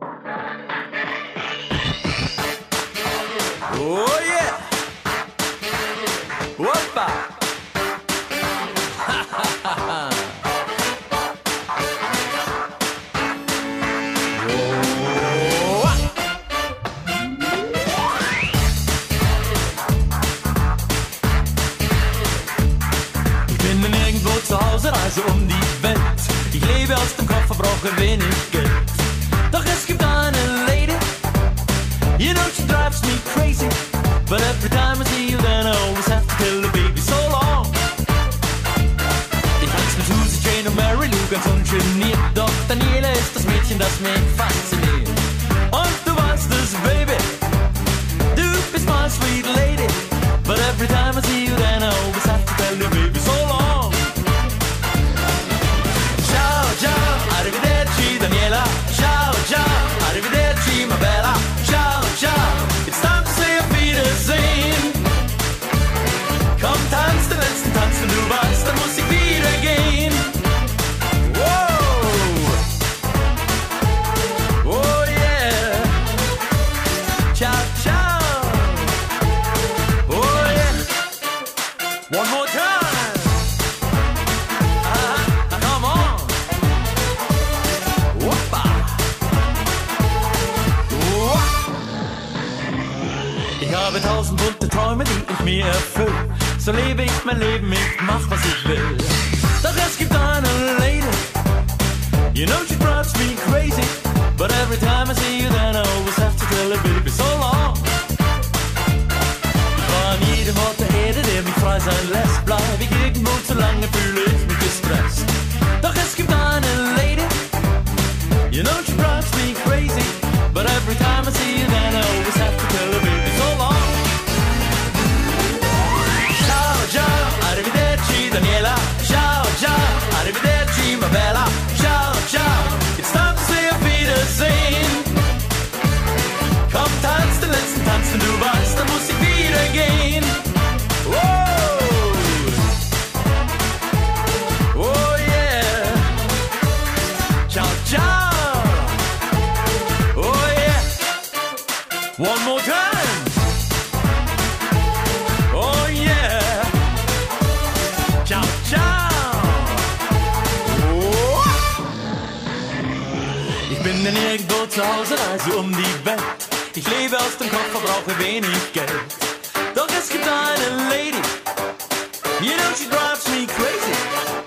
Oh yeah! Whoppa! Ich bin nirgendwo zu Hause, reise um die Welt. Ich lebe aus dem Koffer, brauche wenig Geld. Doch es gibt you know she drives me crazy. But every time I see you, then I always have to tell the baby so long. Ich tanz mit Susie, Jane und Mary Lou ganz ungeniert. Doch Daniela ist das Mädchen, das mich fasziniert. Ciao, ciao. Oh yeah. One more time. Ah, come on. Ich habe tausend bunte Träume, die ich mir erfüll. So lebe ich mein Leben, ich mach was ich will. Doch es gibt eine Lady, you know she drives me crazy. Babysalat. Van iedere måte er det det vi sein lässt. Bleib ich irgendwo zu lange, fühle ich mich gestresst. Doch es gibt ein One more time. Oh yeah. Ciao, ciao. Oh. Ich bin denn irgendwo zu Hause, reise um die Welt. Ich lebe aus dem Koffer, brauche wenig Geld. Doch es gibt eine Lady, you know she drives me crazy.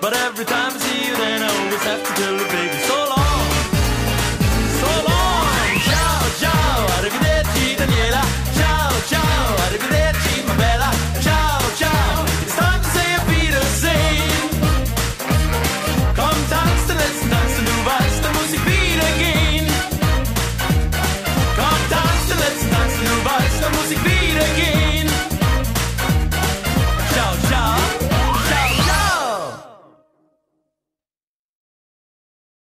But every time I see you, then I always have to tell her, baby, so long.